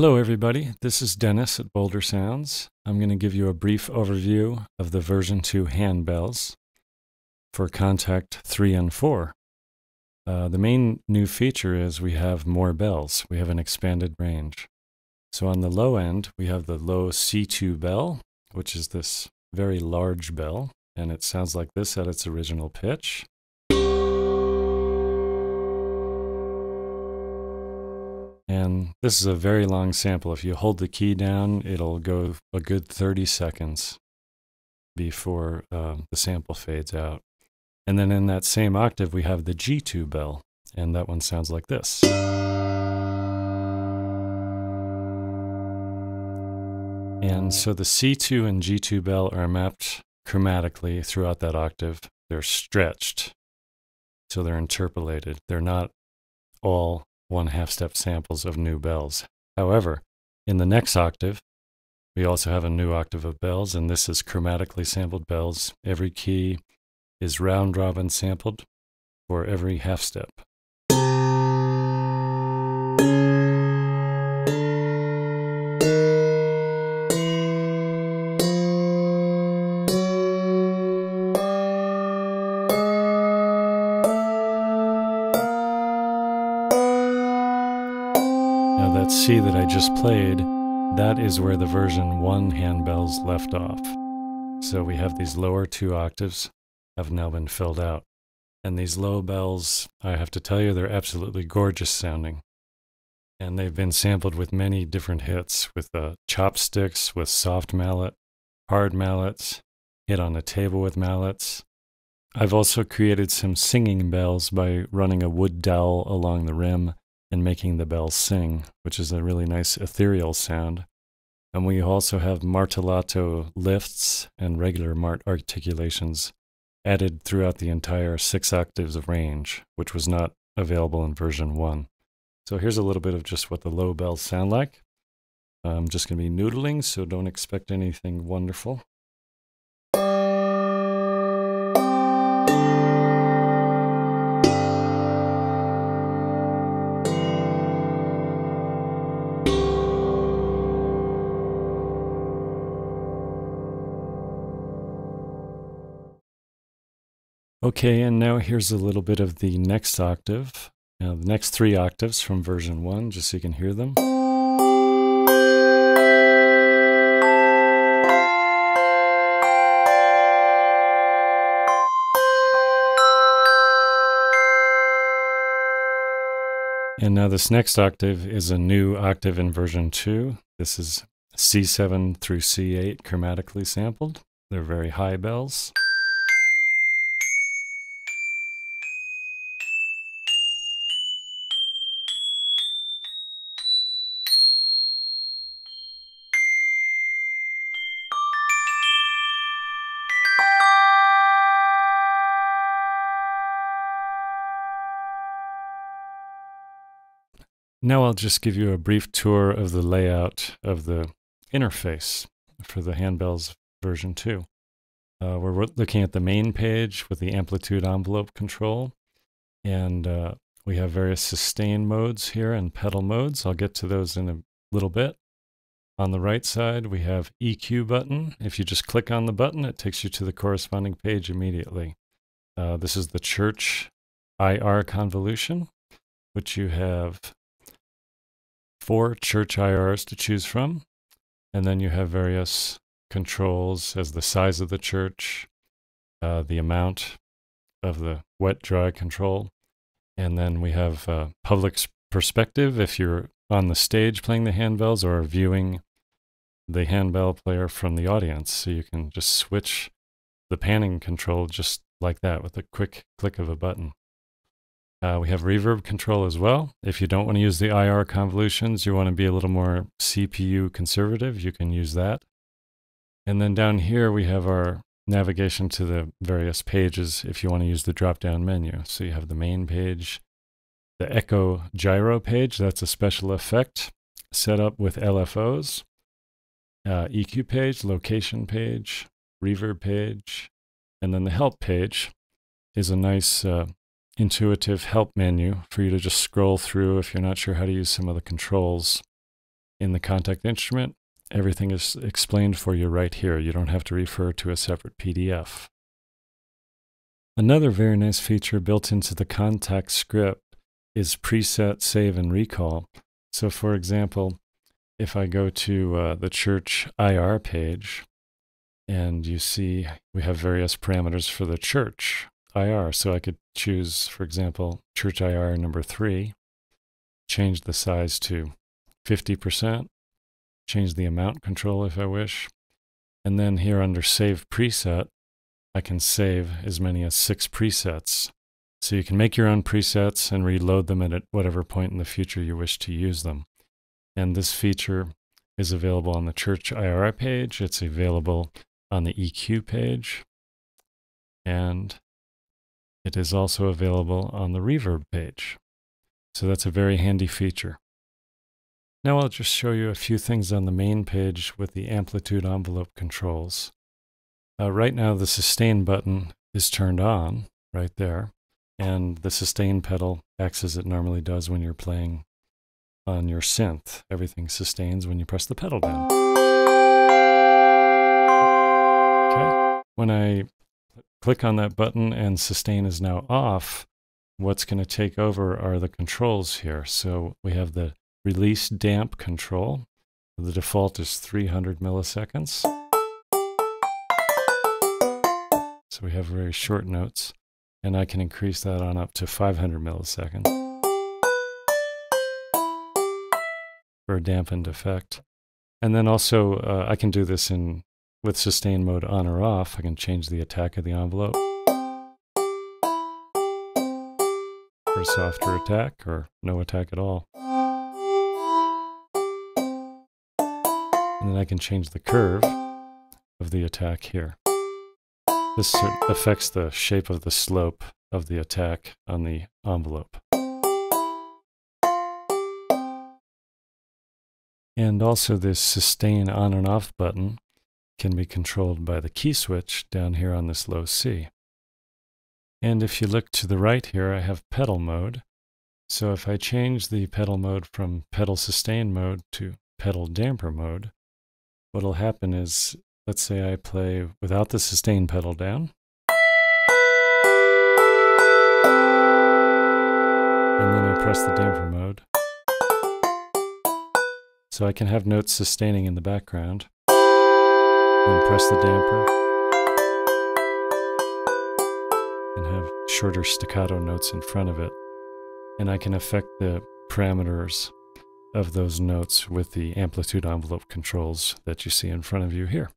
Hello, everybody. This is Dennis at Bolder Sounds. I'm going to give you a brief overview of the version 2 handbells for Kontakt 3 and 4. Uh, the main new feature is we have more bells. We have an expanded range. So on the low end, we have the low C2 bell, which is this very large bell, and it sounds like this at its original pitch. And this is a very long sample. If you hold the key down, it'll go a good 30 seconds before uh, the sample fades out. And then in that same octave, we have the G2 bell, and that one sounds like this. And so the C2 and G2 bell are mapped chromatically throughout that octave. They're stretched, so they're interpolated. They're not all one half step samples of new bells. However, in the next octave, we also have a new octave of bells, and this is chromatically sampled bells. Every key is round robin sampled for every half step. Now that C that I just played, that is where the version 1 handbells left off. So we have these lower two octaves have now been filled out. And these low bells, I have to tell you, they're absolutely gorgeous sounding. And they've been sampled with many different hits, with uh, chopsticks, with soft mallet, hard mallets, hit on the table with mallets. I've also created some singing bells by running a wood dowel along the rim and making the bells sing, which is a really nice ethereal sound. And we also have martellato lifts and regular mart articulations added throughout the entire six octaves of range, which was not available in version 1. So here's a little bit of just what the low bells sound like. I'm just going to be noodling, so don't expect anything wonderful. Okay, and now here's a little bit of the next octave. Now, the next three octaves from version 1, just so you can hear them. And now this next octave is a new octave in version 2. This is C7 through C8 chromatically sampled. They're very high bells. Now I'll just give you a brief tour of the layout of the interface for the handbells version 2. Uh, we're looking at the main page with the amplitude envelope control, and uh, we have various sustain modes here and pedal modes. I'll get to those in a little bit. On the right side, we have EQ button. If you just click on the button, it takes you to the corresponding page immediately. Uh, this is the church IR convolution, which you have four church IRs to choose from. And then you have various controls as the size of the church, uh, the amount of the wet dry control. And then we have uh, public perspective if you're on the stage playing the handbells or viewing the handbell player from the audience. So you can just switch the panning control just like that with a quick click of a button. Uh, we have reverb control as well. If you don't want to use the IR convolutions, you want to be a little more CPU conservative, you can use that. And then down here we have our navigation to the various pages if you want to use the drop down menu. So you have the main page, the Echo Gyro page, that's a special effect set up with LFOs, uh, EQ page, location page, reverb page, and then the help page is a nice uh, intuitive help menu for you to just scroll through if you're not sure how to use some of the controls in the Kontakt instrument. Everything is explained for you right here. You don't have to refer to a separate PDF. Another very nice feature built into the Kontakt script is preset save and recall. So for example, if I go to uh, the church IR page and you see we have various parameters for the church IR. So I could choose, for example, church IR number three, change the size to 50%, change the amount control if I wish. And then here under save preset, I can save as many as six presets so you can make your own presets and reload them at whatever point in the future you wish to use them. And this feature is available on the Church IRI page. It's available on the EQ page. And it is also available on the Reverb page. So that's a very handy feature. Now I'll just show you a few things on the main page with the amplitude envelope controls. Uh, right now the sustain button is turned on right there and the sustain pedal acts as it normally does when you're playing on your synth. Everything sustains when you press the pedal down. Okay. When I click on that button and sustain is now off, what's going to take over are the controls here. So we have the release damp control. The default is 300 milliseconds. So we have very short notes and I can increase that on up to 500 milliseconds for a dampened effect. And then also uh, I can do this in with sustain mode on or off. I can change the attack of the envelope for a softer attack or no attack at all. And then I can change the curve of the attack here. This affects the shape of the slope of the attack on the envelope. And also this sustain on and off button can be controlled by the key switch down here on this low C. And if you look to the right here, I have pedal mode. So if I change the pedal mode from pedal sustain mode to pedal damper mode, what'll happen is Let's say I play without the sustain pedal down. And then I press the damper mode. So I can have notes sustaining in the background. Then press the damper. And have shorter staccato notes in front of it. And I can affect the parameters of those notes with the amplitude envelope controls that you see in front of you here.